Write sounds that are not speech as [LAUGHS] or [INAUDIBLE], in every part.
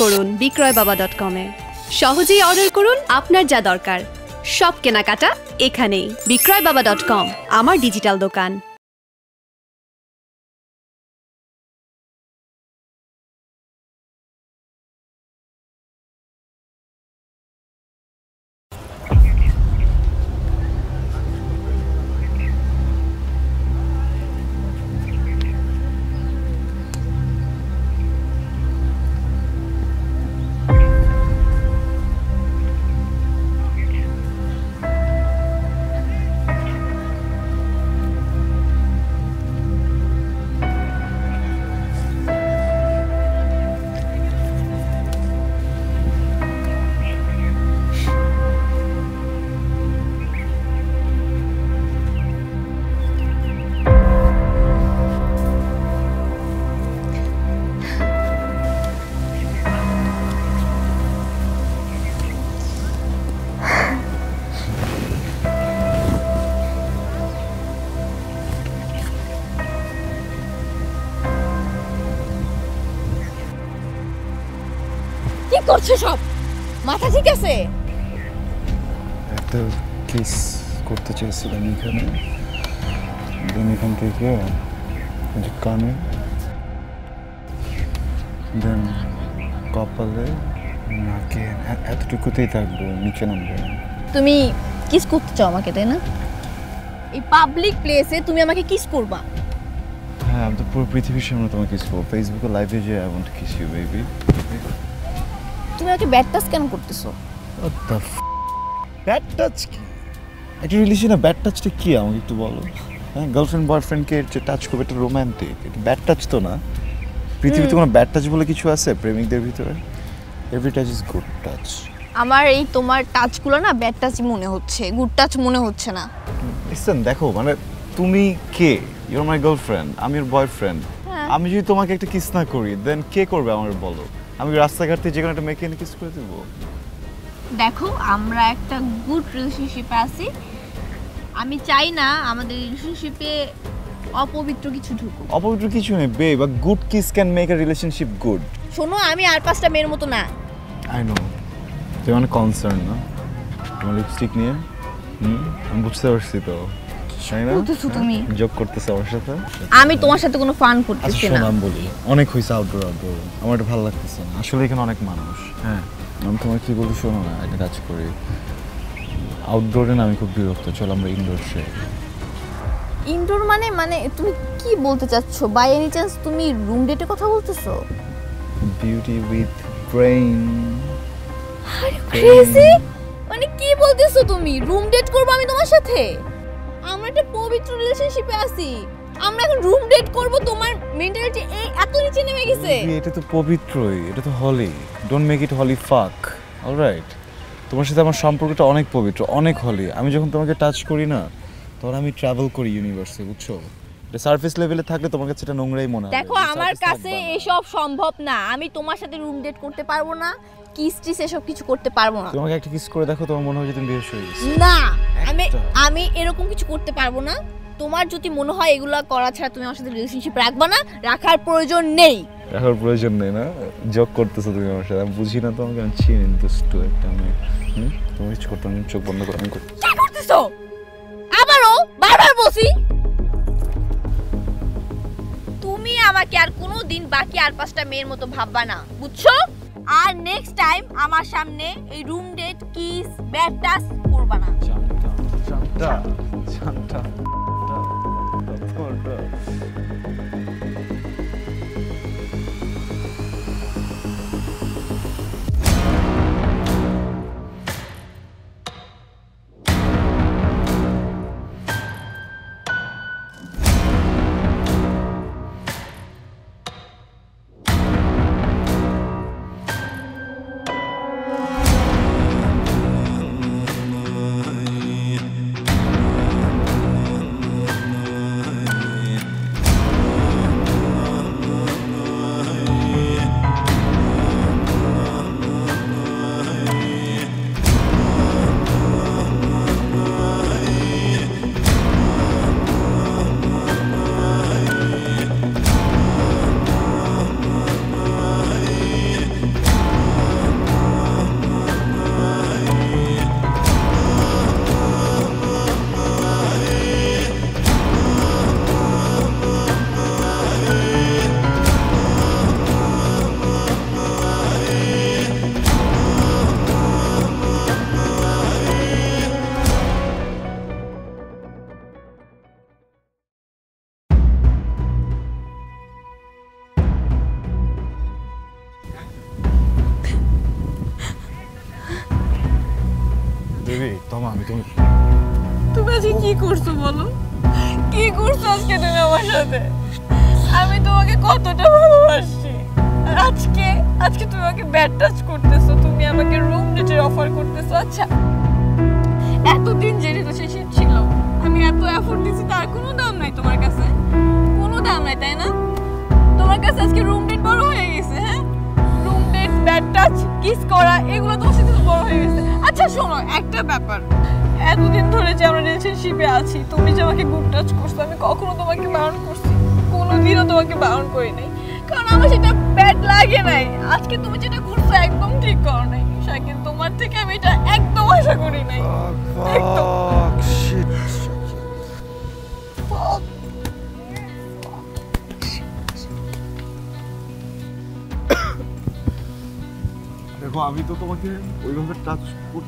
করুন বিক্রয় বাবা ডট কমে সহজেই অর্ডার করুন আপনার যা দরকার। সব কেনাকাটা এখানেই। বিক্রয় বাবা ডট কম আমার ডিজিটাল দোকান। করছ সব? মাথা ঠিক আছে? একটা কিস করতে চেয়েছিলাম এখানে। দেন এখান থেকে যে কানে। দেন কপালে নাকে এতটুকুতেই থাকব নিচে নামবে। তুমি কিস করতে চাও আমাকে তাই না? এই পাবলিক প্লেসে তুমি আমাকে কিস করবা। হ্যাঁ আমি তো পুরো পৃথিবীর সামনে তোমাকে কিস করব। ফেসবুকে লাইভে যে I want kiss you baby তুমি আমাকে ব্যাড টাচ কেন করতেছো? ব্যাড টাচ কি? একটা রিলেশনে ব্যাড টাচটা কি? আমাকে একটু বলো। হ্যাঁ গার্লফ্রেন্ড বয়ফ্রেন্ডকে যে টাচ করবে এটা রোম্যান্টিক এটা ব্যাড টাচ তো না। পৃথিবীতে কোনো ব্যাড টাচ বলে কিছু আছে প্রেমিকদের ভিতরে? Every touch is good touch আমার এই তোমার টাচগুলো না ব্যাড টাচ মনে হচ্ছে। গুড টাচ মনে হচ্ছে না। লিসেন দেখো মানে তুমি কে? ইউর মাই গার্লফ্রেন্ড আমি ওর বয়ফ্রেন্ড। আমি যদি তোমাকে একটা কিস না করি দেন কে করবে আমার বলো? আমি রাস্তাঘাট থেকে কোনো একটা মেয়েকে কিস করে দেবো? দেখো আমরা একটা গুড রিলেশনশিপে আছি। আমি চাই না আমাদের রিলেশনশিপে অপবিত্র কিছু ঢুকুক। অপবিত্র কিছু নেই বে বা good kiss can make a relationship good শোনো আমি আর পাঁচটা মেয়ের মতো না। আই নো তুমি অনেক কনসার্ন না? তোমার লিপস্টিক নিয়ে? হুম? আমি বুঝতে পারছি তো। বলতেছো তুমি? যোগ করতেছে আমার সাথে। আমি তোমার সাথে কোনো ফান আচ্ছা করতেছি না। বলি অনেক হয়েছে আউটডোর আউটডোর আমার এটা ভালো লাগতেছে। না আসলে এখানে অনেক মানুষ। হ্যাঁ আমি তোমার কি বলি শোনো না একটা কাজ করি। আউটডোরে না আমি খুব বিরক্ত চলো আমরা ইনডোর সে ইনডোর মানে মানে তুমি কি বলতে চাচ্ছ? বাই এনি চান্স তুমি রুম ডেটে কথা বলতেছো? বিউটি উইথ ব্রেইন ক্রেজি মানে কি বলতেছো তুমি? রুম ডেট করব আমি তোমার সাথে? আমরা একটা পবিত্র রিলেশনশিপে আছি। আমরা এখন রুম ডেট করব, তোমার মেন্টালিটি এই এত নিচে নেমে গেছে। এটা তো পবিত্রই, এটা তো হলি ডোন্ট মেক ইট হলি ফাক অলরাইট তোমার সাথে আমার সম্পর্কটা অনেক পবিত্র, অনেক হলি আমি যখন তোমাকে টাচ করি না, তখন আমি ট্রাভেল করি ইউনিভার্সে বুঝছ? সার্ফেস লেভেলে থাকলে তোমার কাছে এটা নোংরাই মনে হবে। দেখো আমার কাছে এসব সম্ভব না। আমি তোমার সাথে রুম ডেট করতে পারব না কিস টিস এসব কিছু করতে পারব না। তোমাকে একটা কিস করে দেখো তোমার মনে হয় যে তুমি বেশ হয়ে গেছো। না আমি আমি এরকম কিছু করতে পারব না। তোমার যদি মনে হয় এগুলো করা ছাড়া তুমি আমার সাথে রিলেশনশিপ রাখবা না রাখার প্রয়োজন নেই। রাখার প্রয়োজন নেই না? জব করতেছো তুমি আমার সাথে। আমি বুঝি না তোমাকে আমি চিনি দুষ্টু একটা হুম? তুমি কিছু করতে আমি চোখ বন্ধ করে আমি করতেছো? আবারও বারবার বলছি? আমাকে আর কোনো দিন বাকি আর পাঁচটা মেয়ের মতো ভাববা না বুঝছ আর নেক্সট টাইম আমার সামনে এই room date kiss bad touch করবা না শান্তা শান্তা শান্তা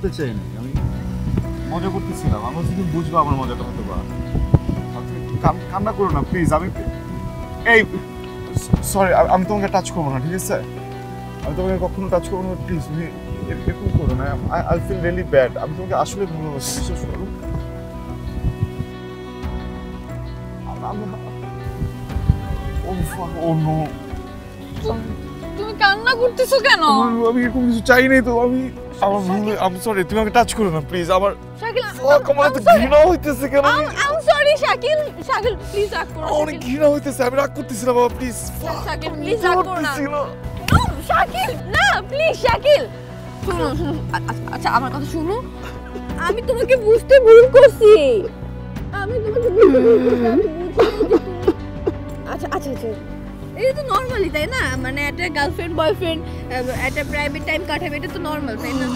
টাচ চাই চাইনি আমি মজা করতেছিলাম। আমার যদি বুঝব আমার মজাটা হতে পারে কান্না করো না প্লিজ আমি এই সরি আমি তোমাকে টাচ করব না ঠিক আছে? আমি তোমাকে কখনো টাচ করব না প্লিজ তুমি এরকম করো না। আই ফিল রিয়েলি ব্যাড আমি তোমাকে আসলে ভালোবাসি বিশ্বাস করো। নো। তুমি কান্না করতেছো কেন? আমি এরকম কিছু চাই নাই তো। আমি আমার ভুল আমি সরি তুমি আমাকে টাচ করো না প্লিজ আমার শাকিল আমার তো ঘৃণা হইতেছে কেন? আমি I am sorry Shakil. Shakil please রাগ করো অনেক ঘৃণা হইতেছে আমি রাগ করতেছি না বাবা প্লিজ শাকিল প্লিজ রাগ করো না। শাকিল না প্লিজ শাকিল। শুনো শুনো আ- আ- আচ্ছা আমার কথা শুনো। আমি তোমাকে বুঝতে ভুল করছি। আমি তোমাকে আচ্ছা আচ্ছা আচ্ছা। এটা তো নর্মালি তাই না? মানে একটা গার্লফ্রেন্ড বয়ফ্রেন্ড একটা প্রাইভেট টাইম কাটাবে এটা তো নর্মাল তাই না?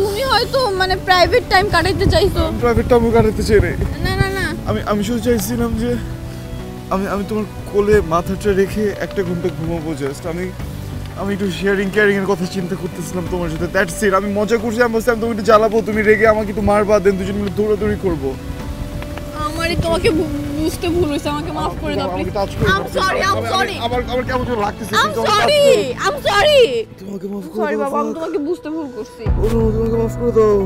তুমি হয়তো মানে প্রাইভেট টাইম কাটাইতে চাইছো। প্রাইভেট টাইম কাটাতে চাই রে। না না না। আমি আমি শুধু চাইছিলাম যে আমি আমি তোমার কোলে মাথাটা রেখে একটা ঘণ্টা ঘুমাবো জাস্ট আমি আমি একটু শেয়ারিং কেয়ারিং এর কথা চিন্তা করতেছিলাম তোমার সাথে। দ্যাটস ইট আমি মজা করছি আমি বলছি আমি তোমাকে একটু জ্বালাবো তুমি রেগে আমাকে একটু মারবা দেন দুজন মিলে দৌড়াদৌড়ি করব। আমারই তোমাকে বুঝতে ভুল হয়েছে আমাকে মাফ করে দাও please I'm sorry, I'm sorry. আমার আমার কেমন যেন লাগতেছে আমাকে touch সরি করো। আম সরি তোমাকে মাফ করে সরি বাবা আমি তোমাকে বুঝতে ভুল করছি। ও no, তোমাকে মাফ করে দাও।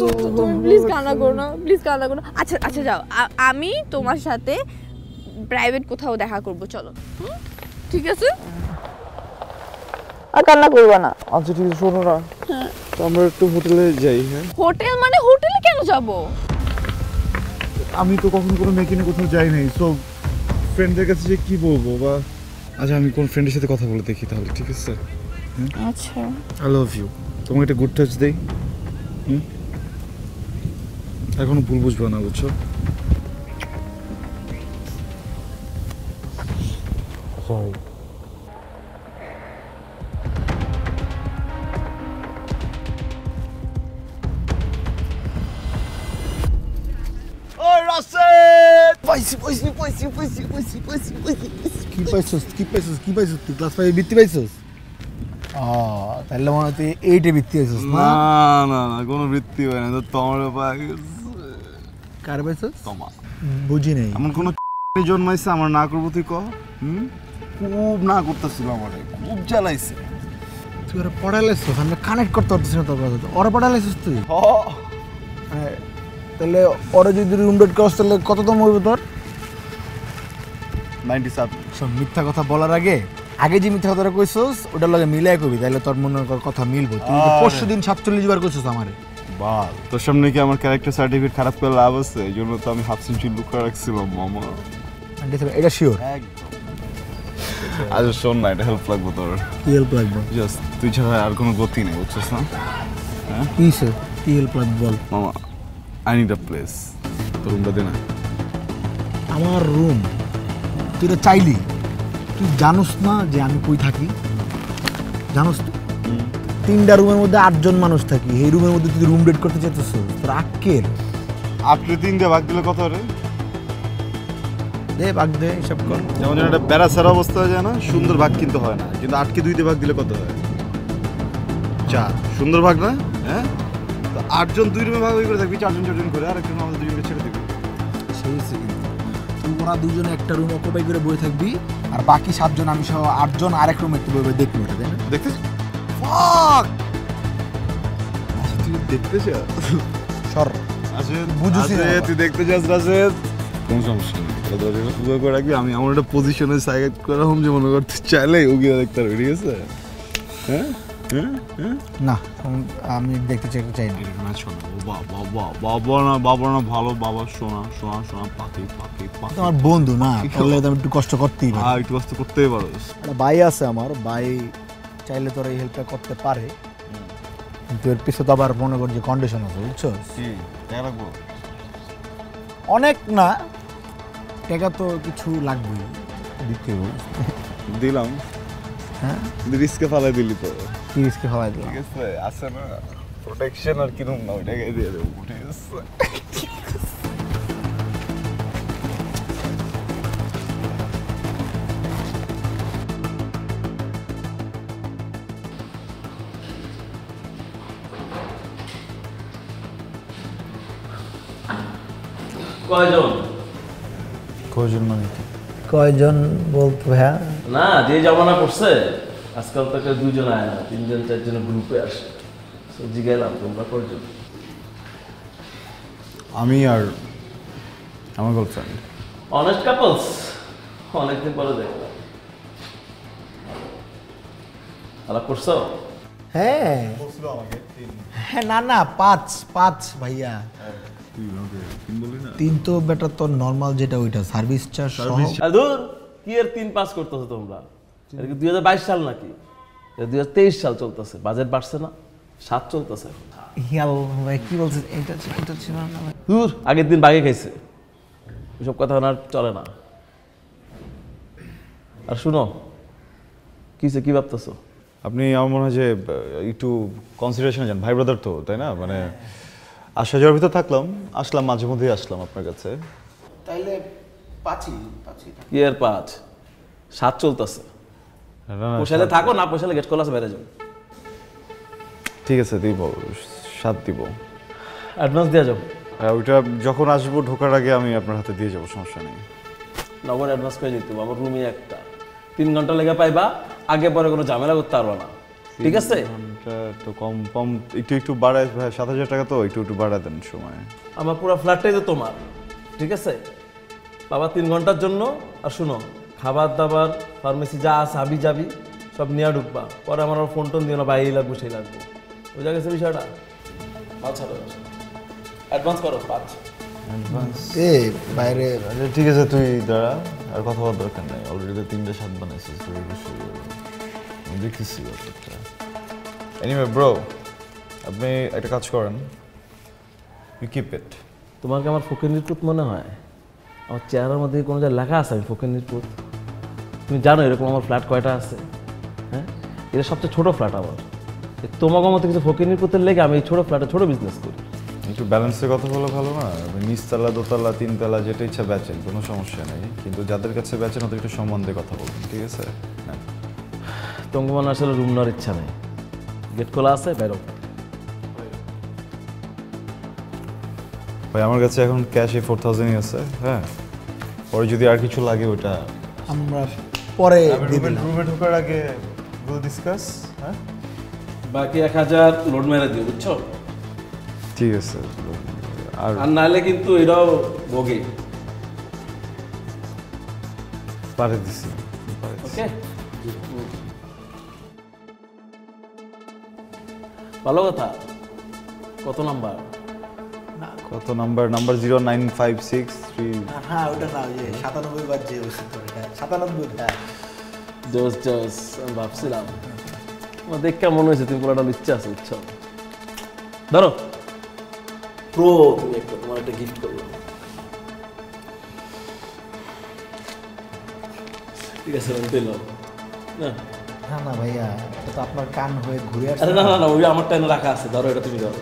দাও তুমি প্লিজ কান্না করো না প্লিজ কান্না করো না। আচ্ছা আচ্ছা যাও। আমি তোমার সাথে প্রাইভেট কোথাও দেখা করব চলো। হুম? ঠিক আছে? আর কান্না করবে না। আচ্ছা ঠিক আছে শোনো না। তো আমরা একটু হোটেলে যাই হ্যাঁ? হোটেল মানে হোটেলে কেন যাব? আমি তো কখনো কোনো মেয়েকে নিয়ে কোথাও যাই নাই সো ফ্রেন্ডদের কাছে যে কি বলব বা আচ্ছা আমি কোন ফ্রেন্ডের সাথে কথা বলে দেখি তাহলে ঠিক আছে স্যার? আচ্ছা। আই লাভ ইউ তোমাকে একটা গুড টাচ দেই। হুম? এখনও ভুল বুঝব না বুঝছ? সরি পাইছি পাইছি পাইছি পাইছি পাইছি পাইছি কি পাইছস কি পাইছস কি পাইছস তুই ক্লাস ফাইভে বৃত্তি পাইছস তাহলে মনে হয় এইটে বৃত্তি পাইছস না না না কোনো বৃত্তি হয় না তো তোমার কার পাইছস তোমার বুঝি নাই এমন কোনো জন্মাইছে আমার না করব তুই কহ হুম খুব না করতেছিল আমারে খুব জ্বালাইছে তুই ওরা আমরা কানেক্ট করতে পারতেছি না তোর কথা ওরা পড়াইলেছস তুই তাহলে ওরা যদি রুম ডেট করস তাহলে কত তো মরবে তোর নাইনটি সেভেন সব মিথ্যা কথা বলার আগে আগে যে মিথ্যা কথাটা কইছস ওটার লগে মিলাই কবি তাহলে তোর মনে কর কথা মিলবো। তুই। পরশু দিন সাতচল্লিশ বার কইছস আমারে। বাল তোর সামনে কি আমার ক্যারেক্টার সার্টিফিকেট খারাপ করে লাভ আছে? এই জন্য তো আমি হাফ সেঞ্চুরি লুক করে রাখছিলাম মামা। এটা- শিওর একদম। আচ্ছা শোন না এটা হেল্প লাগবে তোর। কি হেল্প লাগবে? জাস্ট তুই ছাড়া আর কোনো গতি নেই বুঝছিস না? কিসে কি হেল্প লাগবে বল? মামা আই নিড আ প্লেস তোর রুমটা দে না। আমার রুম তুই এটা চাইলি? তুই জানোস না যে আমি কই থাকি? জানোস তুই? তিনটা রুমের মধ্যে আটজন মানুষ থাকি। এই রুমের মধ্যে তুই রুম ডেট করতে চাইতেছ? তোর আক্কেল। আটকে তিন দিয়ে ভাগ দিলে কত রে? দে বাগ দে হিসাব কর। যেমন একটা বেড়া সারা অবস্থা হয়ে যায় না সুন্দর ভাগ কিন্তু হয় না। কিন্তু আটকে দুই দিয়ে ভাগ দিলে কত হয়? চার। সুন্দর ভাগ না? হ্যাঁ? তো আটজন দুই রুমে ভাগ হয়ে করে থাকবি চারজন চারজন করে আর একজন আমাদের দুজনকে ছেড়ে দিবি। সেই কিন্তু দুজনে একটা রুম অকুপাই করে বসে থাকবি আর বাকি সাতজন আমি সহ আটজন আরেক রুমে একটু বসে দেখবি ওটা তাই না? দেখতে Fuck! আচ্ছা তুই দেখতে সর। আসেন বুঝেছি না। তুই দেখতে চাস রাশেদ? কোন সমস্যা নেই। দরজাটা পুরো করে রাখবি আমি আমার একটা পজিশনে সাইড করা হোম যে মনে করতে চাইলে ওকে দেখতে পারবি ঠিক আছে? হ্যাঁ? না আমি দেখতে চাই চাই না। এরকম আছো না ও বাবা বাবা বাবা না বাবা না ভালো বাবা শোনা শোনা শোনা পাখি পাখি পাখি। তোমার বন্ধু না তাহলে তো আমি একটু কষ্ট করতেই পারি। হ্যাঁ একটু কষ্ট করতেই পারো। ভাই আছে আমার ভাই চাইলে তোর এই হেল্পটা করতে পারে। কিন্তু এর পিছনে তো আবার মনে কর যে কন্ডিশন আছে বুঝছ? অনেক না টাকা তো কিছু লাগবেই দিতে হবে দিলাম। হ্যাঁ রিস্কে ফালাই দিলি তো তিরিশকে খাওয়াই দিলাম ঠিক আছে আছে না প্রোটেকশন আর কিনুম না ওইটাকে দিয়ে দেবো ঠিক আছে কয়জন কয়জন মানে কি কয়জন বলতো ভাইয়া? না যে জমানা করছে আজকাল তো কেউ দুজন আয় না তিনজন চারজন গ্রুপে আসে। তো জিগাইলাম তোমরা কয়জন? আমি আর আমার গার্লফ্রেন্ড অনেস্ট কাপলস অনেকদিন পরে দেখলাম। আলাপ করছ হ্যাঁ। হ্যাঁ না না পাঁচ পাঁচ ভাইয়া। তিন তো বেটা তো নর্মাল যেটা ওইটা সার্ভিস চার্জ কি এর তিন পাস করতেছো তোমরা? এটা কি দুই হাজার বাইশ সাল নাকি? দুই হাজার তেইশ সাল চলতেছে বাজেট বাড়ছে না? সাত চলতেছে কি বলছিস? এটা এটা ছিল না দূর আগের দিন বাগে খাইছে। এসব কথা আর চলে না। আর শুনো কিসে কি ভাবতেছো? আপনি আমার মনে হয় যে একটু কনসিডারেশনে যান। ভাই ব্রাদার তো তাই না? মানে আসা যাওয়ার ভিতর থাকলাম আসলাম মাঝে মধ্যেই আসলাম আপনার কাছে। তাইলে পাঁচই পাঁচই কি এর পাঁচ? সাত চলতেছে। পোষালে থাকো না পোষালে গেট খোলা আছে বেড়ে যাও। ঠিক আছে দিব সাত দিব। অ্যাডভান্স দিয়ে যাও। ওইটা যখন আসব ঢোকার আগে আমি আপনার হাতে দিয়ে যাব সমস্যা নেই। নগদ অ্যাডভান্স করে দিতে হবে আমার রুমে একটা। তিন ঘণ্টা লেগে পাইবা আগে পরে কোনো ঝামেলা করতে পারব না। ঠিক আছে? তো কম কম একটু একটু বাড়ায় ভাই সাত হাজার টাকা তো একটু একটু বাড়ায় দেন সময়। আমার পুরো ফ্ল্যাটটাই তো তোমার ঠিক আছে? বাবা তিন ঘণ্টার জন্য আর শুনো খাবার দাবার ফার্মেসি যা আছে হাবি যাবি সব নিয়ে ঢুকবা। পরে আমার ফোন টোন দিও না বা এই লাগবো সেই লাগবো। বুঝা গেছে বিষয়টা? আচ্ছা অ্যাডভান্স করো পাঁচ এ বাইরে। ঠিক আছে তুই দাঁড়া। আর কথা বলার দরকার নেই। অলরেডি তো তিনটে সাত বানাইছিস দেখতেছি ব্যাপারটা। এনিওয়ে ব্রো আপনি একটা কাজ করেন ইউ কিপ ইট তোমাকে আমার ফকির নির্পুত মনে হয়? আমার চেহারার মধ্যে কোনো জায়গায় লেখা আছে আমি ফকির নির্পুত তুমি জানো এরকম আমার ফ্ল্যাট কয়টা আছে? হ্যাঁ? এটা সবচেয়ে ছোট ফ্ল্যাট আমার। তোমাকে মতো কিছু ফকির নির্পুতের লেগে আমি এই ছোট ফ্ল্যাটে ছোট বিজনেস করি। একটু ব্যালেন্সের কথা বলে ভালো না? নিচতলা দোতলা তিনতলা যেটা ইচ্ছা বেচেন কোনো সমস্যা নেই। কিন্তু যাদের কাছে বেচেন ওদের একটু সম্মান দিয়ে কথা বলবেন ঠিক আছে? হ্যাঁ। তোমাকে মনে হয় আসলে রুম নেওয়ার ইচ্ছা নেই। গেট খোলা আছে? বেরো। ভাই আমার কাছে এখন ক্যাশে ফোর থাউজেন্ডই আছে হ্যাঁ? পরে যদি আর কিছু লাগে ওটা আমরা পরে রুমে ঢোকার আগে উইল ডিসকাস হ্যাঁ? বাকি এক হাজার লোড মেরে দিও বুঝছ? ঠিক আছে আর আর নাহলে কিন্তু এটাও বগে পারে দিছি পারে দিছি। ওকে ভালো কথা। কত নাম্বার? কত number? Number zero nine five six three. হ্যাঁ ওটা না ওই যে সাতানব্বই বার যে ওষুধ সাতানব্বই। হ্যাঁ। জোস জোস আমি ভাবছিলাম। আমার দেখে মনে হয়েছে তুমি পুরোটা ইচ্ছা আছে বুঝছ? ধরো। প্রো তুমি একটা তোমার একটা গিফট করলাম ঠিক আছে আমি না। না না ভাইয়া এটা তো আপনার কান হয়ে ঘুরে আসছে আরে না না না ওই আমার টাইনে রাখা আছে ধরো এটা তুমি ধরো।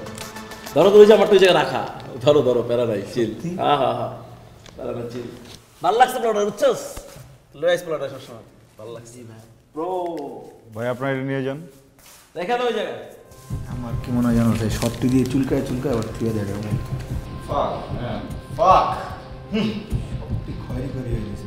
ধরো তো ওই যে আমার ওই জায়গায় রাখা ধরো ধরো প্যারা নাই চিল হ্যাঁ হ্যাঁ হ্যাঁ প্যারা নাই চিল ভালো লাগছে প্লটার বুঝছস লয়ে আইস প্লটার সবসময়। ভালো লাগছে। ব্রো ভাই আপনারা এটা নিয়ে যান। দেখা দাও ওই জায়গায়। আমার কি মনে হয় জানো সেই শর্টটি দিয়ে চুলকায় চুলকায় আবার থুয়ে দেয় এরকম। শক্তি খয়েরি খয়েরি হয়ে গেছে।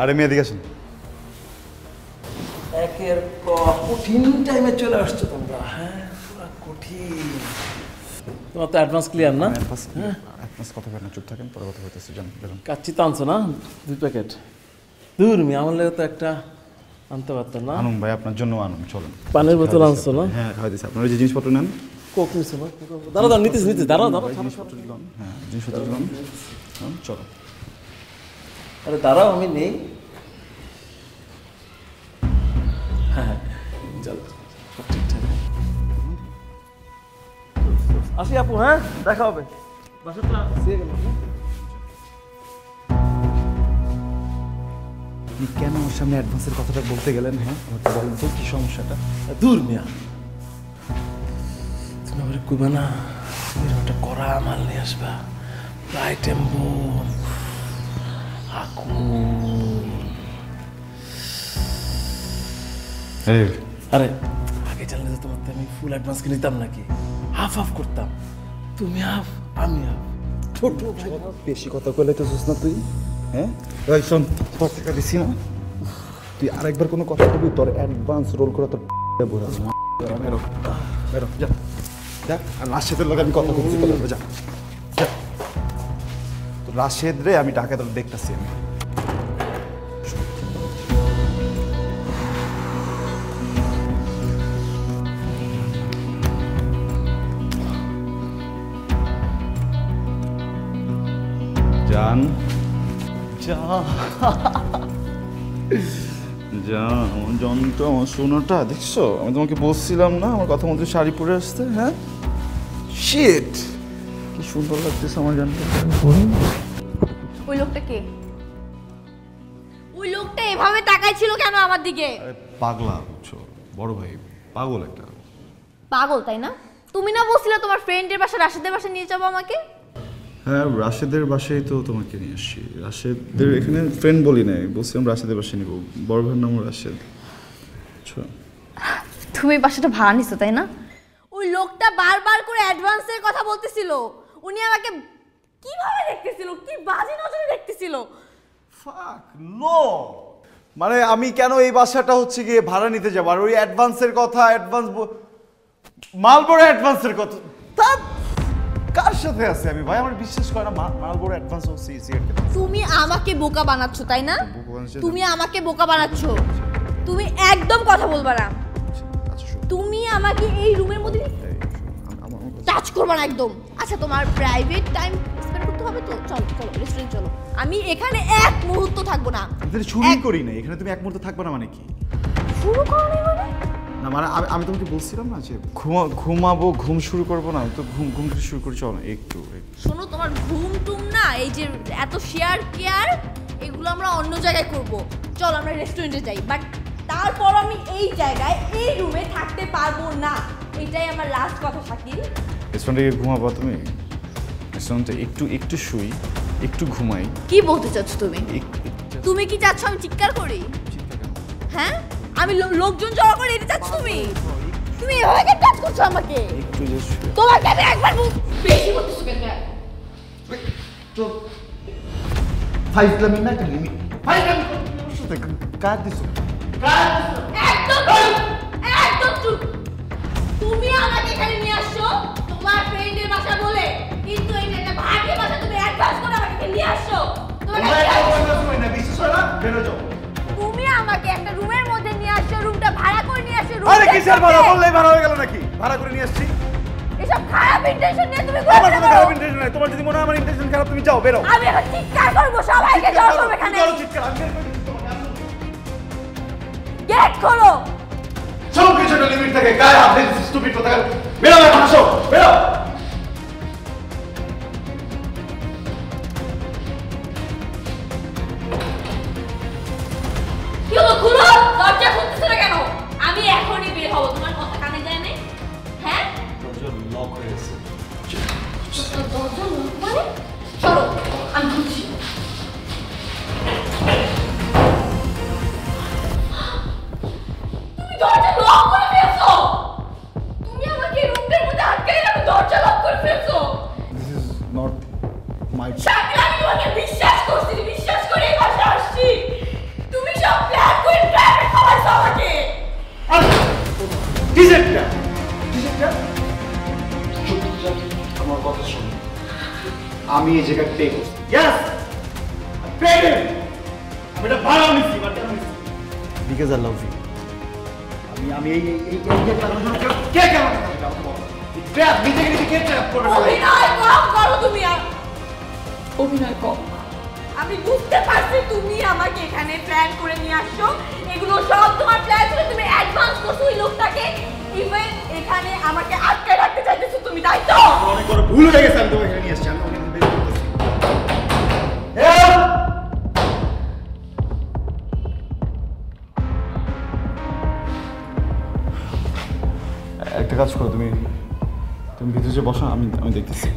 আরে মেয়ে এদিকে আসেন। একের কঠিন টাইমে চলে আসছো তোমরা। হ্যাঁ পুরো কঠিন। তোমার তো অ্যাডভান্স ক্লিয়ার না? এক মাস কথা কেন? চুপ থাকেন পরে কথা হইতেছে জান বেরোন কাচ্চি তো আনছো না? দুই প্যাকেট। দূর মি আমার লেগে তো একটা আনতে পারতাম না। আনুন ভাই আপনার জন্য আনুন চলেন। পানির বোতল আনছো না? হ্যাঁ দিচ্ছি আপনারা যে জিনিসপত্র নেন। কোক নিছো না? দাঁড়া দাঁড়া নিতেছি নিতেছি। দাঁড়া দাঁড়া জিনিসপত্র দিলাম হ্যাঁ জিনিসপত্র দিলাম হ্যাঁ, চলো। আরে দাঁড়াও, আমি নেই। হ্যাঁ আসি আপু হ্যাঁ? দেখা হবে। কেন ওর সামনে অ্যাডভান্সের কথাটা বলতে গেলেন হ্যাঁ? আমাকে বলেন তো, কি সমস্যাটা? দূর মিয়া। তুমি আমার কইবা না এরকম একটা কড়া মাল নিয়ে আসবা। প্রায় টেম্পো। এই। আরে আগে জানলে তো তোমার আমি ফুল অ্যাডভান্স নিতাম নাকি? হাফ হাফ করতাম। তুমি হাফ আমি হাফ ছোট বেশি কথা কইলে তো না তুই হ্যাঁ? এই শোন তোর টাকা দিছি না? তুই আরেকবার কোনো কথা বলবি তোর অ্যাডভান্স রোল করে তোর ভরে। বেরো বেরো যা। যা আর রাশেদের লোক আমি কথা বলছি যা। যা। রাশেদ রে আমি টাকা তোর দেখতেছি আমি। জান। যা যা আমার জনটা আমার সোনাটা দেখছ? আমি তোমাকে বলছিলাম না আমার কথা মতো শাড়ি পরে আসতে হ্যাঁ? শিট সুন্দর লাগতেছে আমার জানটা ওই লোকটা কে? ওই লোকটা এভাবে তাকাইছিল কেন আমার দিকে? পাগলা বুঝছ। বড় ভাই পাগল একটা। পাগল তাই না? তুমি না বলছিলে তোমার ফ্রেন্ডের বাসা রাশেদের বাসা নিয়ে যাব আমাকে? হ্যাঁ রাশেদের বাসায় তো তোমাকে নিয়ে আসছি। রাশেদের এখানে ফ্রেন্ড বলি নাই বলছিলাম রাশেদের বাসায় নিব। বড় ভাইয়ের নাম রাশেদ। আচ্ছা তুমি বাসাটা ভাড়া নিছো তাই না? ওই লোকটা বারবার করে অ্যাডভান্সের কথা বলতেছিল। উনি আমাকে কীভাবে দেখতেছিল? কি বাজে নজরে দেখতেছিল? ফাক নো মানে আমি কেন এই বাসাটা হচ্ছে গিয়ে ভাড়া নিতে যাব? আর ওই অ্যাডভান্সের কথা অ্যাডভান্স মালবোরো অ্যাডভান্সের কথা। তা কার সাথে আছে আমি? ভাই আমার বিশ্বাস করে না মা- মালবোরো অ্যাডভান্স হচ্ছে সিগারেট তুমি আমাকে বোকা বানাচ্ছ তাই না? তুমি আমাকে বোকা বানাচ্ছ। তুমি একদম কথা বলবা না। আচ্ছা তুমি আমাকে এই রুমের মধ্যে টাচ করব না একদম। আচ্ছা তোমার প্রাইভেট টাইম স্পেন্ড করতে হবে তো? চলো চলো রেস্টুরেন্ট চলো। আমি এখানে এক মুহূর্ত থাকব না। আমি তো শুরুই এক- করি না এখানে তুমি এক মুহূর্ত থাকবে না মানে কি? শুরু করো মানে? না মানে আমি তোমাকে বলছিলাম না যে ঘুমা ঘুমাবো ঘুম শুরু করব না। তো ঘুম ঘুম থেকে শুরু করি। চলো একটু একটু। শোনো তোমার ঘুম টুম না এই যে এত শেয়ার কেয়ার এগুলো আমরা অন্য জায়গায় করব। চল আমরা রেস্টুরেন্টে যাই। বাট তারপর আমি এই জায়গায় এই রুমে থাকতে পারব না। এটাই আমার লাস্ট কথা শাকিল। গিয়ে ঘুমাবো তুমি? রেস্টুরেন্টে একটু একটু শুই একটু ঘুমাই। কি বলতে চাচ্ছ তুমি? তুমি কি চাচ্ছ আমি চিৎকার করি? হ্যাঁ? আমি লোকজন জড়ো করে এটা চাচ্ছ তুমি? তুমি এভাবে কেন টাচ করছ আমাকে? একটু শুয়ে- তোমাকে আমি একবার বেশি করতেছো কেন? ফাইজলামি না একটা লিমিট ফাইজলামি সাথে কাজ দিছো? একদম একদম চুপ! তুমি আমাকে এখানে নিয়ে আসছো? বাসা বলে কিন্তু এটা একটা ভাগ্যের বাসা তুমি অ্যাডভান্স করে আমাকে নিয়ে বেরো যাও। তুমি আমাকে একটা রুমের মধ্যে নিয়ে আসছো রুমটা ভাড়া করে নিয়ে আসছো আরে কিসের ভাড়া? বললেই ভাড়া হয়ে গেল নাকি? ভাড়া করে নিয়ে আসছি। এসব খারাপ ইন্টেনশন নিয়ে তুমি আমার ঘুরতে কোনো খারাপ ইন্টেনশন নাই। তোমার যদি মনে হয় আমার ইন্টেনশন খারাপ তুমি যাও বেরো। আমি এখন চিৎকার করব সবাইকে জড়ো করব এখানে। করো চিৎকার, আমি বের গেট খোলো। সব কিছু লিমিট থাকে গায়ে হাত স্টুপিড কথা বেরো আসো বেরো। বুঝতে পারছি তুমি আমাকে এখানে প্ল্যান করে নিয়ে আসছো। এগুলো সব তোমার প্ল্যান করে তুমি অ্যাডভান্স করছ ওই লোকটাকে। ইভেন এখানে আমাকে আটকে রাখতে চাইতেছো তুমি তাই তো? ভুল হয়ে গেছে আমি তোমাকে নিয়ে আসছি একটা কাজ করো তুমি তুমি ভিতরে বসো আমি আমি দেখতেছি।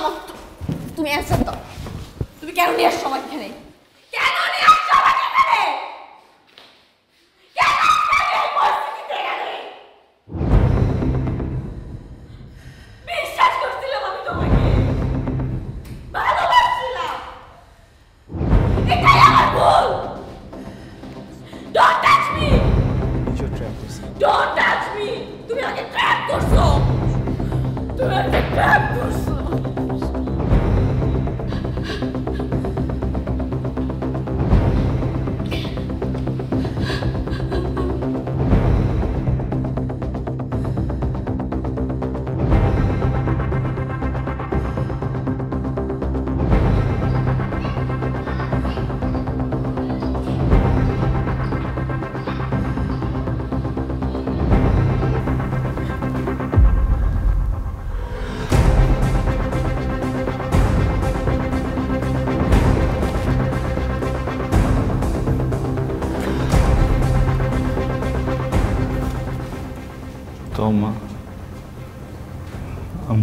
আমাকে তুমি অ্যান্সার তো। তুমি কেন নিয়ে আসছো আমাকে এখানে?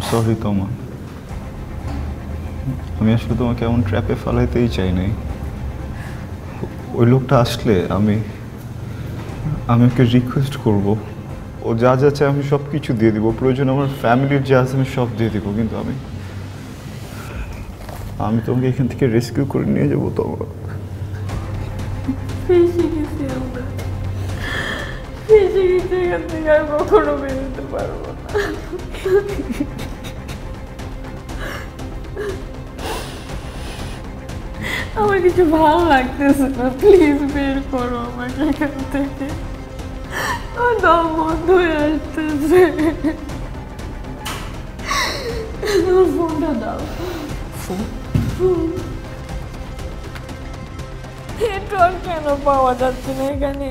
সরি তোমা আমি আসলে তোমাকে এমন ট্র্যাপে ফেলাইতেই চাই নাই। ওই লোকটা আসলে আমি আমি ওকে রিকোয়েস্ট করব। ও যা যা চায় আমি সব কিছু দিয়ে দিব। প্রয়োজন আমার ফ্যামিলির যা আছে আমি সব দিয়ে দিব, কিন্তু আমি আমি তোমাকে এখান থেকে রেস্কিউ করে নিয়ে যাব তোমার এখান থেকে আর কখনো বেরোতে পারব না। আমার কিছু ভালো লাগতেছে না। প্লিজ বের করো আমাকে এখান থেকে। আমার দম বন্ধ হয়ে আসতেছে। আমার ফোনটা দাও। নেটওয়ার্ক কেন পাওয়া যাচ্ছে না এখানে?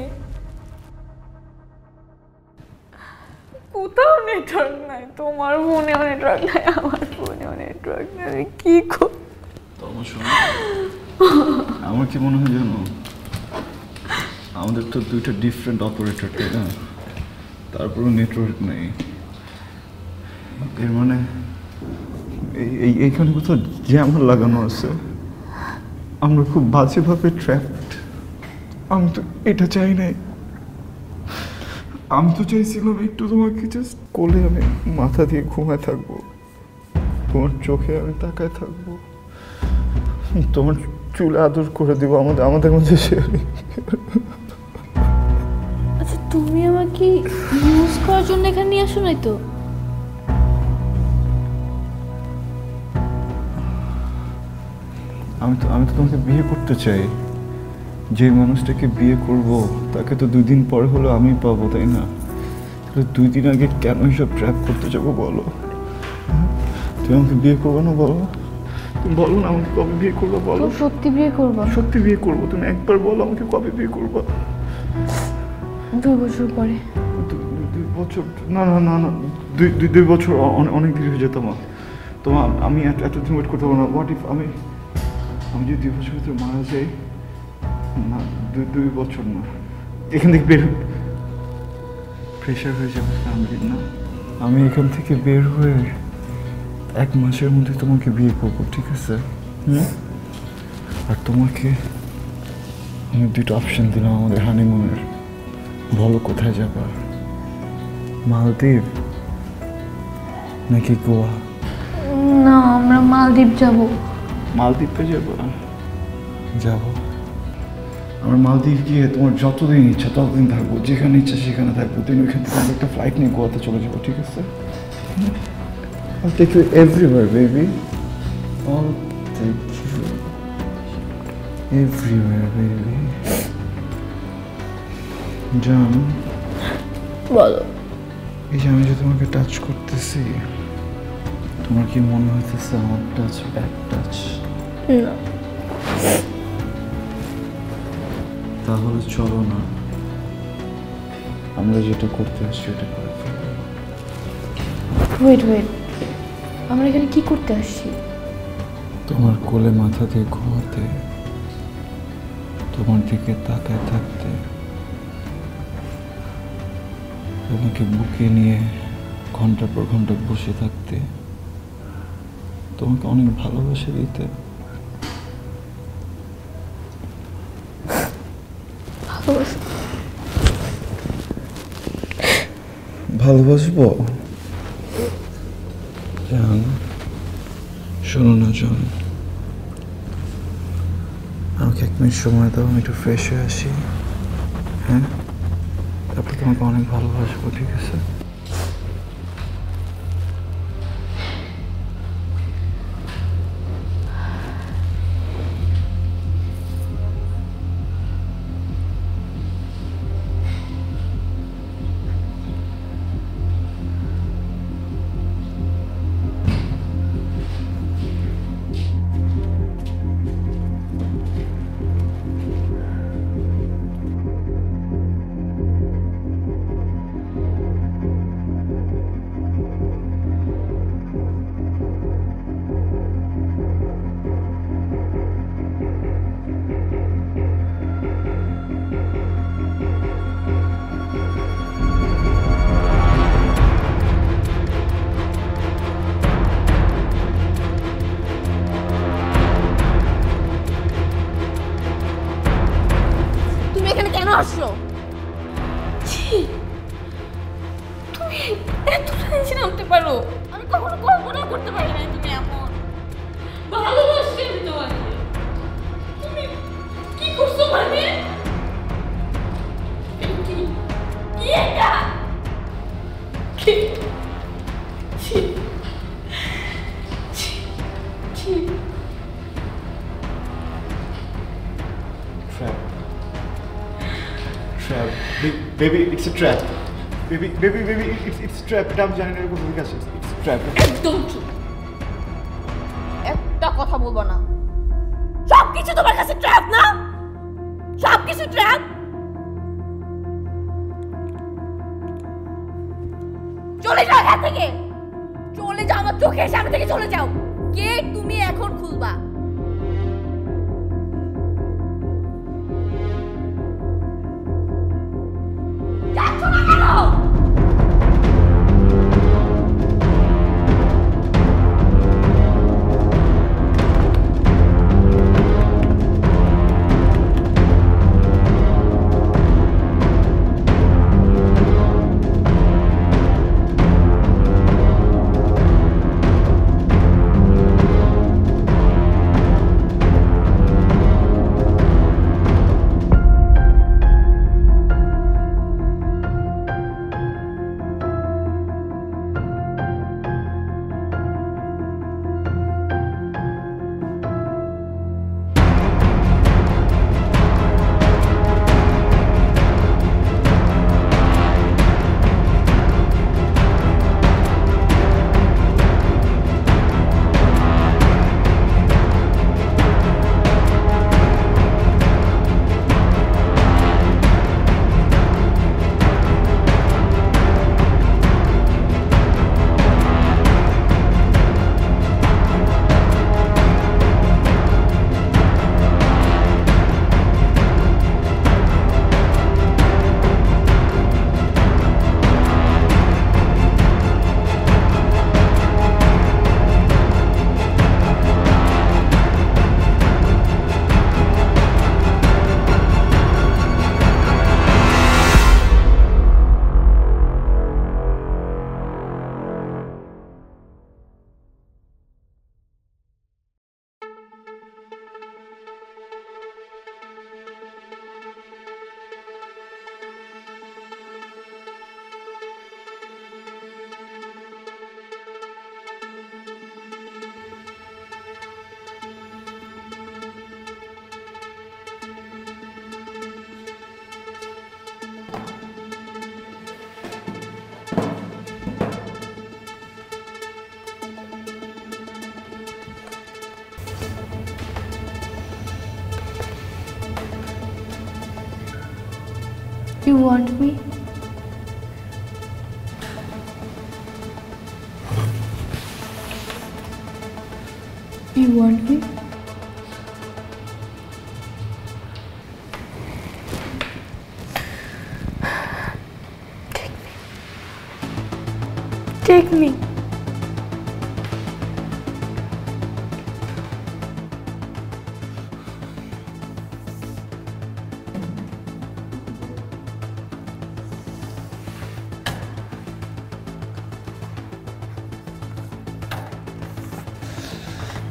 কোথাও নেটওয়ার্ক নাই তোমার ফোনেও নেটওয়ার্ক নাই আমার ফোনেও নেটওয়ার্ক নাই আমি কি কর আমার কি মনে হয় জানো আমাদের তো দুইটা ডিফারেন্ট অপারেটর তাই না? তারপরেও নেটওয়ার্ক নেই। এর মানে এই- এইখানে কোথাও জ্যামার লাগানো আছে। আমরা খুব বাজেভাবে ট্র্যাপড আমি তো এটা চাই নাই। আমি তো চাইছিলাম একটু তোমাকে জাস্ট কোলে আমি মাথা দিয়ে ঘুমায় থাকব। তোমার চোখে আমি তাকায় থাকব। তোমার চুলে আদর করে দিব আমাদের আমাদের মধ্যে শেয়ারিং আচ্ছা তুমি আমাকে ইউজ করার জন্য এখানে নিয়ে আসো নাই তো? আমি তো আমি তো তোমাকে বিয়ে করতে চাই। যে মানুষটাকে বিয়ে করব তাকে তো দুই দিন পরে হলো আমি পাবো তাই না? তাহলে দুই দিন আগে কেন এসব ট্র্যাপ করতে যাব বলো? তুমি আমাকে বিয়ে করব না বলো? বলো না আমাকে কবে বিয়ে করব বলো। সত্যি বিয়ে করব? সত্যি বিয়ে করব তুমি একবার বলো আমাকে কবে বিয়ে করব। দুই বছর পরে। দুই বছর না না না না দুই দুই দুই বছর অনেক দেরি হয়ে যেত আমার তোমার আমি এত এতদিন ওয়েট করতে পারব না। হোয়াট ইফ আমি আমি যদি দুই বছর ভিতরে মারা যাই? না দুই দুই বছর না। এখান থেকে বের প্রেশার হয়ে যাবে ফ্যামিলির না? আমি এখান থেকে বের হয়ে এক মাসের মধ্যে তোমাকে বিয়ে করব ঠিক আছে? হুম? আর তোমাকে আমি দুটো অপশন দিলাম আমাদের হানিমুনের বলো কোথায় যাবা? মালদ্বীপ? নাকি গোয়া? না আমরা মালদ্বীপ যাব। মালদ্বীপে যাব? যাব। আমরা মালদ্বীপ গিয়ে তোমার যতদিন ইচ্ছা ততদিন থাকব যেখানে ইচ্ছা সেখানে থাকব। তুমি ওইখান থেকে একটা ফ্লাইট নিয়ে গোয়াতে চলে যাব ঠিক আছে? I'll take you everywhere, baby. I'll take you everywhere, baby. জান বলো এই যে আমি যে তোমাকে টাচ করতেছি তোমার কি মনে হইতেছে আমার টাচ ব্যাক টাচ না তাহলে চলো না আমরা যেটা করতে আসছি ওটা করে। ওয়েট ওয়েট আমরা এখানে কি করতে আসছি? তোমার কোলে মাথা দিয়ে ঘুমাতে তোমার দিকে তাকায় থাকতে তোমাকে বুকে নিয়ে ঘণ্টার পর ঘণ্টা বসে থাকতে তোমাকে অনেক ভালোবাসা দিতে। ভালোবাসবো? জান, শোনো না জন। আমাকে এক মিনিট সময় দাও, আমি একটু ফ্রেশ হয়ে আসি। হ্যাঁ? তারপর তোমাকে অনেক ভালোবাসবো, ঠিক আছে? ছি Trap. Trap. Ba- Baby, it's a trap. Baby, baby, baby, it's it's trap. এটা আমি জানি না এরকম ঠিক আছে It's trap. একদম চুপ একটা কথা বলব না সব কিছু তোমার কাছে ট্র্যাপ না সব কিছু ট্র্যাপ চলে যাও এখান থেকে চলে যাও আমার চোখের সামনে থেকে চলে যাও এখন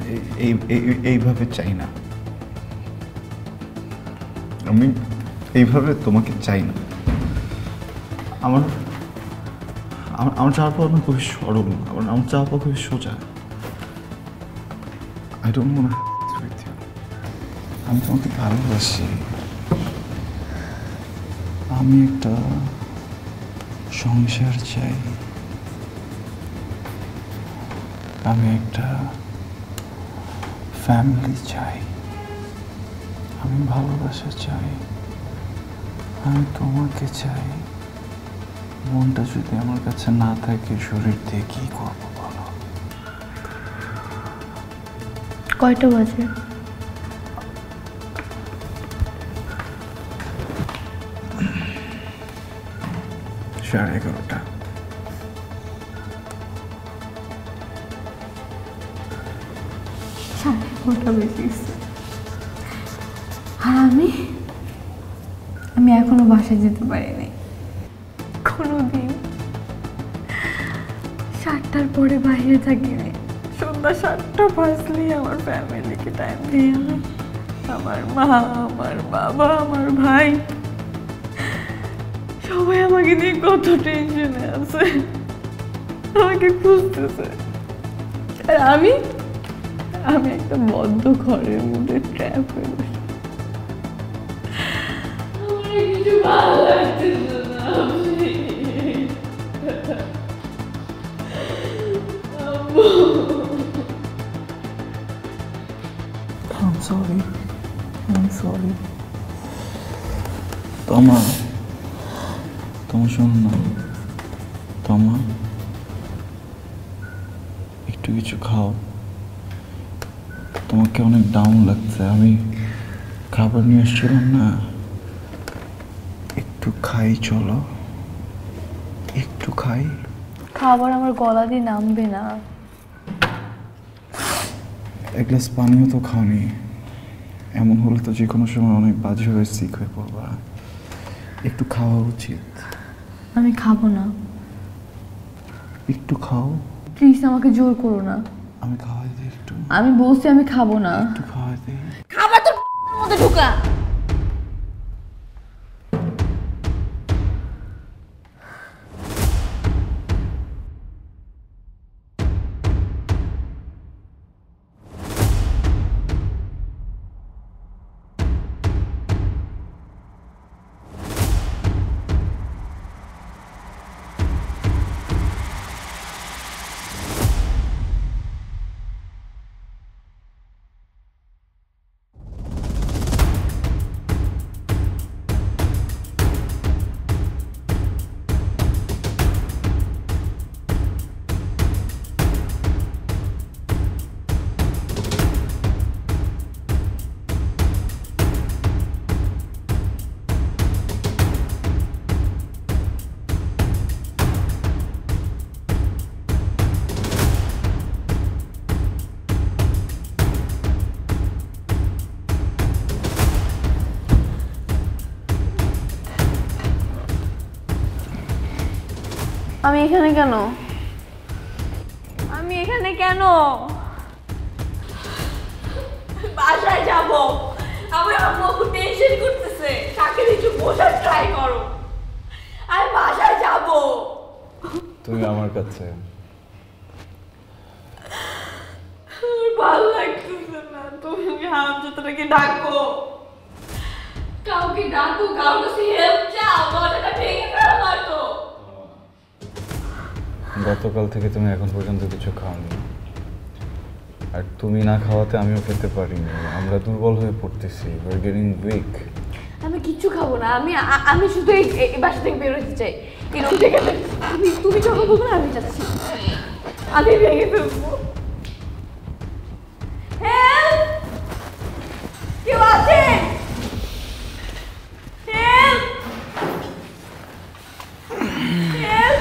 এই- এই এই- এইভাবে চাই না। আমি এইভাবে তোমাকে চাই না। আমার আমার আমার চাওয়ার পাওয়া না খুবই সরল, আমার আমার চাওয়া পাওয়া খুবই সোজা। মনে আমি তোমাকে ভালোবাসি। আমি একটা সংসার চাই। আমি একটা ফ্যামিলি চাই আমি ভালোবাসা চাই। আমি তোমাকে চাই। মনটা যদি আমার কাছে না থাকে শরীর দিয়ে কী করব বলো? কয়টা বাজে? সাড়ে এগারোটা। আর আমি আমি এখনও বাসায় যেতে পারিনি। কোনো দিন সাতটার পরে বাইরে থাকিনি সন্ধ্যা সাতটা বাজলেই আমার ফ্যামিলিকে টাইম দিয়ে আমি আমার মা, আমার বাবা, আমার ভাই, সবাই আমাকে নিয়ে কত টেনশনে আছে। আমাকে খুঁজতেছে। আর আমি আমি একটা বদ্ধ ঘরের মধ্যে ট্র্যাপ হয়ে বসে। আমার কিছু তোমাকে অনেক ডাউন লাগছে। আমি খাবার নিয়ে এসছিলাম না। একটু খাই চলো। একটু খাই। খাবার আমার গলা দিয়ে নামবে না। এক গ্লাস পানিও তো খাওনি। এমন হলে তো যে কোনো সময় অনেক বাজে হয়ে সিক হয়ে পড়বা। একটু খাওয়া উচিত। আমি খাব না। একটু খাও। প্লিজ আমাকে জোর করো না। আমি একটু আমি বলছি আমি খাব না। খাবার তো মধ্যে ঢুকা। আমি এখানে কেন? আমি এখানে কেন? বাসায় যাব। আমার আম্মু খুব টেনশন করতেছে। তাকে একটু বোঝার ট্রাই করো। আর বাসায় যাব। তুমি আমার কাছে। ভালো লাগতেছে না। তুমি হামজাটাকে ডাকো। কাউকে ডাকো কারোর কাছে হেল্প চাও দরজাটা ভেঙে গতকাল থেকে তুমি এখন পর্যন্ত কিছু খাওনি। আর তুমি না খাওয়াতে আমিও খেতে পারিনি। আমরা দুর্বল হয়ে পড়তেছি। উইর গেটিং উইক আমি কিচ্ছু খাব না। আমি আমি শুধু এই এই বাসা থেকে বেরোতে চাই। এরকম ঠিক আছে তুমি যখন বলব না, আমি যাচ্ছি। আমি ভেঙে ফেলব।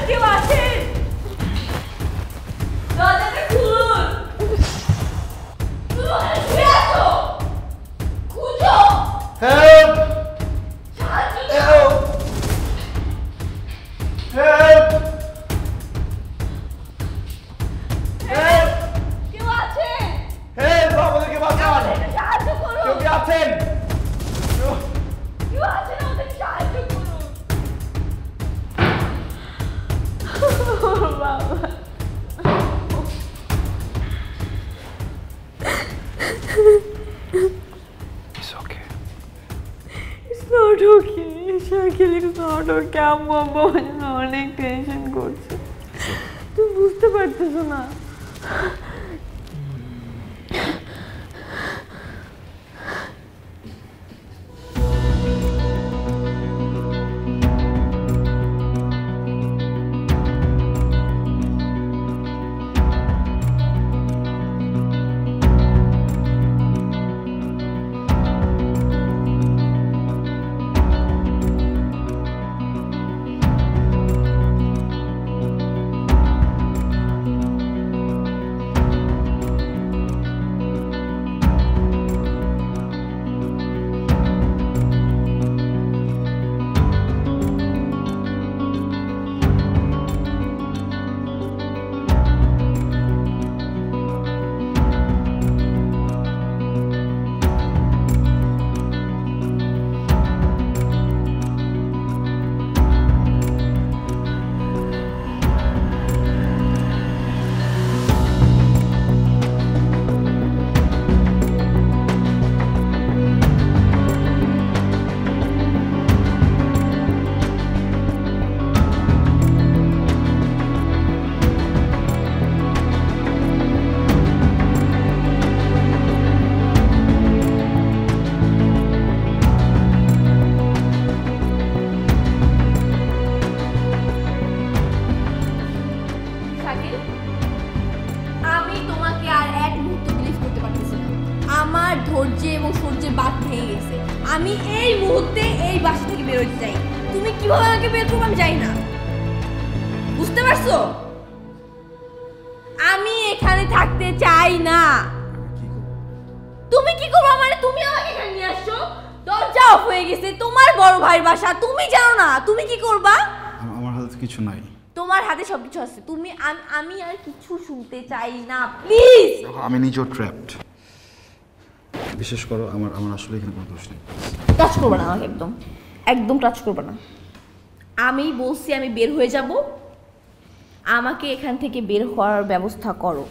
কেউ আছে? Shakil, it's not okay. আম্মু আব্বু আমার জন্য অনেক টেনশন করছে তুমি বুঝতে পারতেছো না কিছু নাই। তোমার হাতে সবকিছু আছে। তুমি আমি আর কিছু শুনতে চাই না প্লিজ আমি নিজেও ট্র্যাপড বিশেষ করো আমার আমার আসলে এখানে কোনো দোষ নেই। টাচ করবে না আমাকে একদম। একদম টাচ করবে না। আমি বলছি আমি বের হয়ে যাব। আমাকে এখান থেকে বের হওয়ার ব্যবস্থা করো।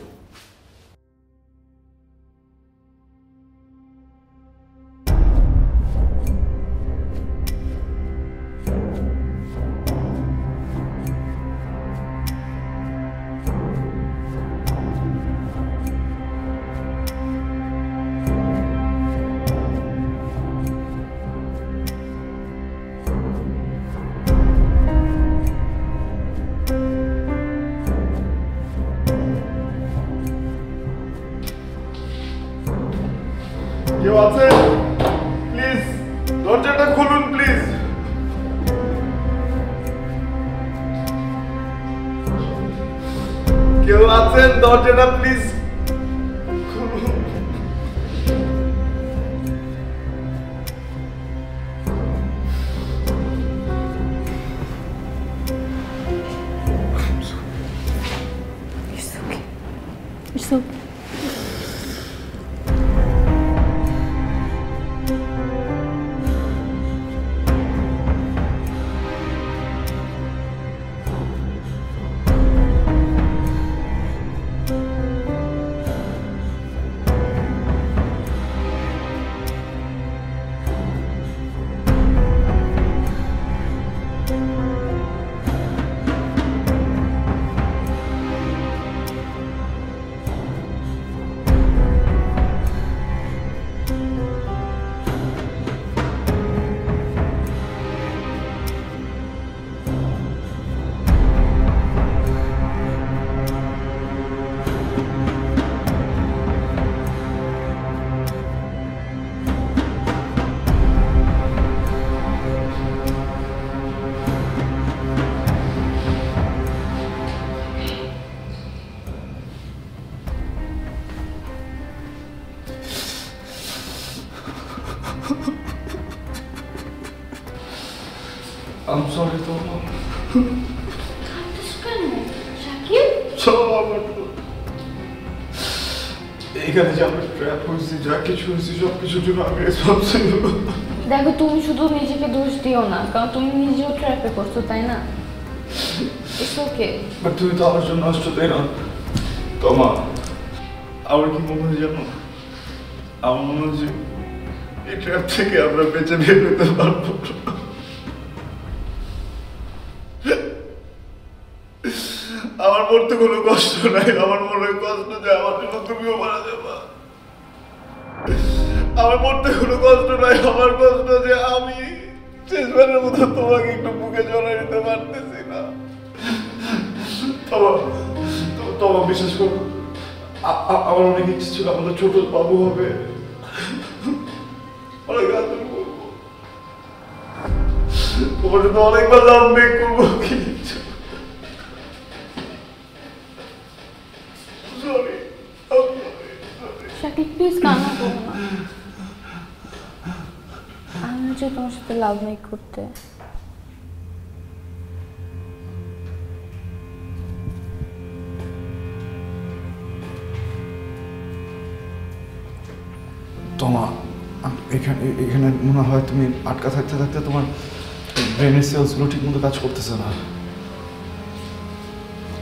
কেউ আছেন দরজাটা প্লিজ হয়েছে সব কিছুর জন্য আমি রেসপন্সিবল দেখো তুমি শুধু নিজেকে দোষ দিও না কারণ তুমি নিজেও ট্র্যাপে করছ তাই না? ইটস ওকে বাট তুমি তো আমার জন্য আসছো তাই না? তোমা আমার কি মনে হয় জানো? আমার মনে হয় এই ট্র্যাপ থেকে আমরা বেঁচে বের হতে পারব। আমার মরতে কোনো কষ্ট নাই আমার মনে হয় কষ্ট যে আমার জন্য তুমিও মারা যাবা। আমার মরতে কোনো কষ্ট নাই, আমার কষ্ট যে আমি শেষবারের মতো তোমাকে একটু বুকে জড়াই নিতে পারতেছি না। তোমার তোমার বিশ্বাস করো আমার অনেক ইচ্ছে ছিল, আমাদের ছোট বাবু হবে। অনেক আদর তোমার জন্য অনেকবার লাভ মেক করব কিন্তু সরি শাকিব প্লিজ কান্না করো না। আমি যে তোমার সাথে লাভ মেক করতে। তোমা এখানে এখানে মনে হয় তুমি আটকা থাকতে থাকতে তোমার ব্রেনের সেলসগুলো ঠিক মতো কাজ করতেছে না।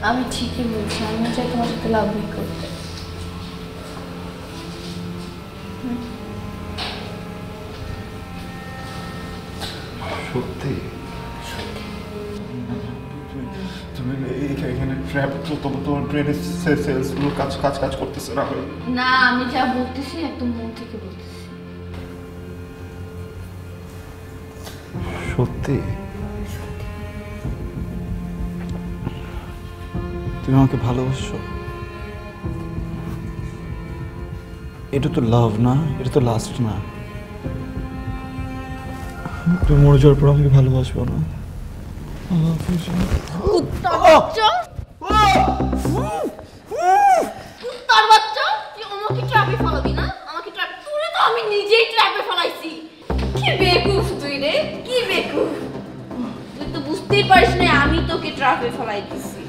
আমি ঠিকই বলছি আমি চাই তোমার সাথে লাভ মেক করতে। সত্যি? তুমি এখানে ট্র্যাপ তো তোমার তোমার ব্রেনের সেলসগুলো কাজ কাজ কাজ করতেছে না না আমি যা বলতেছি একদম মন থেকে বলতেছি। সত্যি? তুমি আমাকে ভালোবাসো এটা তো লাভ না এটা তো লাস্ট না। তুমি মরে যাওয়ার পর আমাকে ভালোবাসবো না। কুত্তার বাচ্চা? তুই আমাকে ট্র্যাপে ফেলাবি না? আমাকে ট্র্যাপে তুই তো আমি নিজেই ট্র্যাপে ফেলাইছি। কি বেকুফ তুই রে? কি বেকুফ? তুই তো বুঝতেই পারিস না আমি তোকে ট্র্যাপে ফেলাই দিছি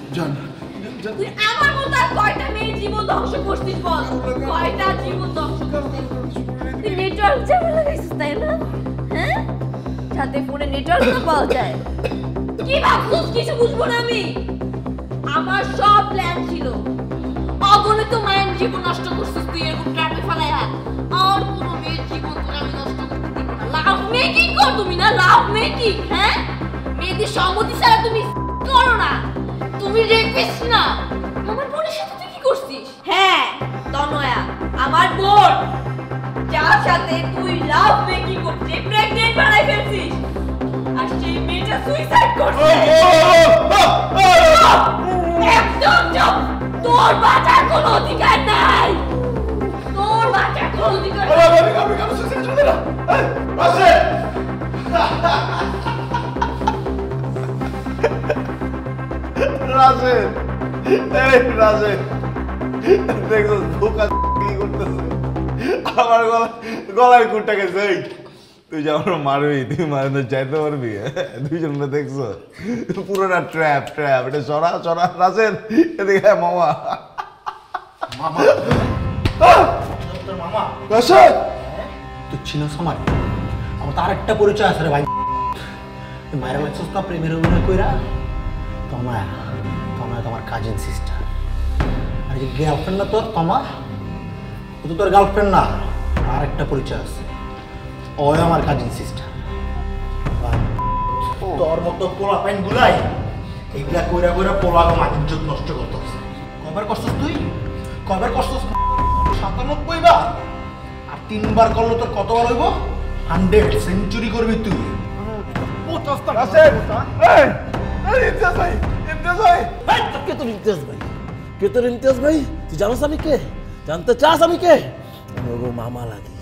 তুই আমার মতো আর কয়টা মেয়ের জীবন ধ্বংস করছিস বল? কয়টা জীবন ধ্বংস করছিস? তুই নেটওয়ার্ক ঝামেলা লাগাইছিস তাই না? যাতে ফোনে নেটওয়ার্ক না পাওয়া যায়। কি ভাবছিস? কিছু বুঝব না আমি। আমার সব প্ল্যান ছিল। অগণিত মায়ের জীবন নষ্ট করছিস তুই, এরকম ট্র্যাপে ফেলাইয়া। আর কোনো মেয়ের জীবন তোর আমি নষ্ট করতে লাভ মেকিং কর তুমি না? লাভ মেকিং হ্যাঁ? মেয়েদের সম্মতি ছাড়া তুমি করো না। তুমি রেপিস্ট না। আমার বোনের সাথে তুই কি করছিস? হ্যাঁ তনয়া, আমার বোন। যার সাথে তুই লাভ মেকিং করছিস প্রেগনেন্ট বানাই ফেলছিস আর সেই মেয়েটা সুইসাইড করছে একদম চুপ তোর বাঁচার কোনো অধিকার নাই তোর বাঁচার কোনো অধিকার নাই রাজেন এই রাজেন দেখছ ধোকা কি করতেছে আমার গলা গলার কুটটা গেছে তুই যে আমার মারবি তুই মারে তো চাইতে পারবি? দুইজন মিলে দেখছ। পুরোটা ট্র্যাপ ট্র্যাপ এটা সরা সরা রাজেন এদিকে মামা। তোর মামা? রাজেন তুই চিনস আমার? পরিচয় আছে রে ভাই। মায়ের লাগছিস না প্রেমের অভিনয় কইরা? তমায়া তমায়া তোমার কাজিন সিস্টার আর যে গার্লফ্রেন্ড না তোর তমা ও তো তোর গার্লফ্রেন্ড না। আর একটা পরিচয় আছে। ও আমার কাজিন সিস্টার তোর মতো পোলা পাইন গুলাই এইগুলা কইরা কইরা পোলা মাটির ইজ্জত নষ্ট করতেছে। কয়বার কষ্ট তুই? কয়বার কষ্ট সাতানব্বই বার। আর তিনবার করলে তোর কতবার হইব? হান্ড্রেড সেঞ্চুরি করবি তুই। রাজেন এই! এই ইমতিয়াজ ভাই ইমতিয়াজ ভাই। কে তোর ইমতিয়াজ ভাই? কে তোর ইমতিয়াজ ভাই? তুই জানোস আমি কে? জানতে চাস আমি কে? আমি ওগো মামা লাগি।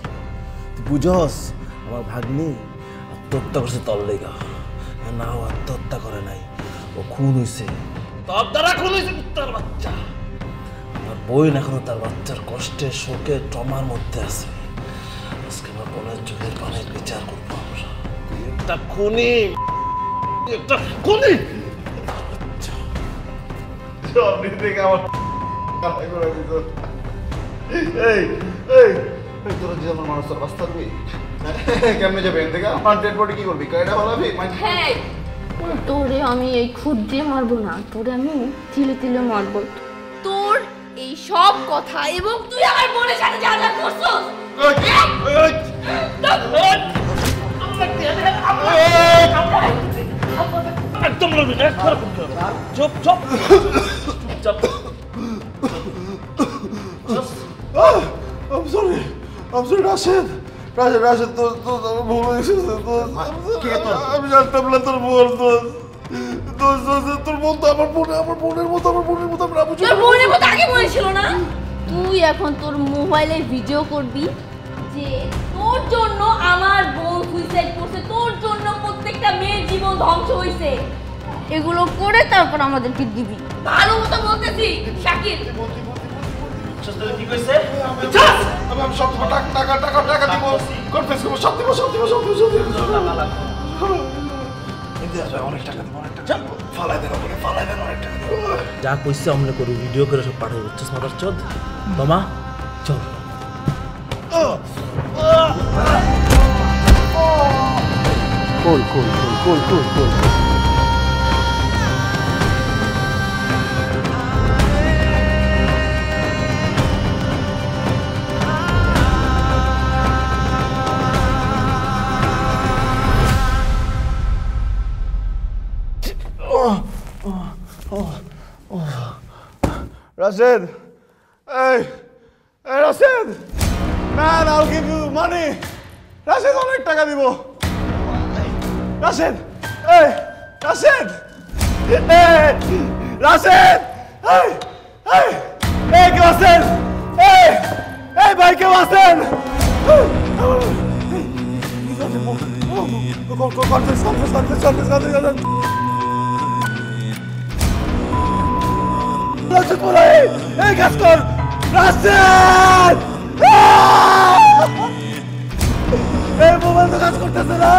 তুই বুঝস, আমার ভাগ্নি আত্মহত্যা করছে তোর লেগা। না ও আত্মহত্যা করে নাই, ও খুন হইছে। তোর দ্বারা খুন হইছে কুত্তার বাচ্চা। আমার বোন এখনও তার বাচ্চার কষ্টে, শোকে, ট্রমার মধ্যে আছে। আজকে আমার বোনের চোখের পানির বিচার করব আমরা। একটা খুনি। একটা খুনি। আমার [LAUGHS] এই এই এই তোরা যে আমার মানুষ কেমনে যাবে এখান থেকে আমার ডেড বডি কি করবি হ্যাঁ তোরে আমি এই খুদ দিয়ে মারবো না তোরে আমি তিলে তিলে মারবো তোর এই সব কথা এবং তুই আমার বোনের সাথে যা যা করছিস একদম লড়বি না একবার চুপ চুপ রাশেদ। রাশেদ রাশেদ তোর তোর আমার ভুল হয়ে? আমি জানতাম না তোর বোন তোর বোন তো আমার বোন আমার বোনের মতো আমার বোনের মতো আমি রাবু তোর বোনের মতো আগে বলেছিল না? তুই এখন তোর মোবাইলে ভিডিও করবি যে তোর জন্য আমার বোন সুইসাইড করছে তোর জন্য প্রত্যেকটা মেয়ের জীবন ধ্বংস হয়েছে এগুলো করে তারপর আমাদেরকে দিবি। ভালো মতো বলতেছি শাকির কি কইছে? আমি আমি সব দিব টাকা টাকা টাকা টাকা দিব। কনফেস করব? সব দিব সব দিব সব দিব সব দিব। অনেক টাকা দিব অনেক টাকা ফালাই দেন ওপরে ফালাই দেন অনেক টাকা যা কইছে অমনে করি ভিডিও করে সব পাঠাই বুঝছিস মাদার চোদ? তোমা চল। কোল কোল কোল কোল কোল কোল Rashid! Hey! Hey, Rashid! Man, I'll give you money! Rashid, অনেক টাকা দিব রাশেদ এই রাশেদ এই রাশেদ এই এই এই রাশেদ এই এই ভাই কেউ রাসেল এই কাজ কর রাসেল এই মোবাইল তো কাজ করতেছে না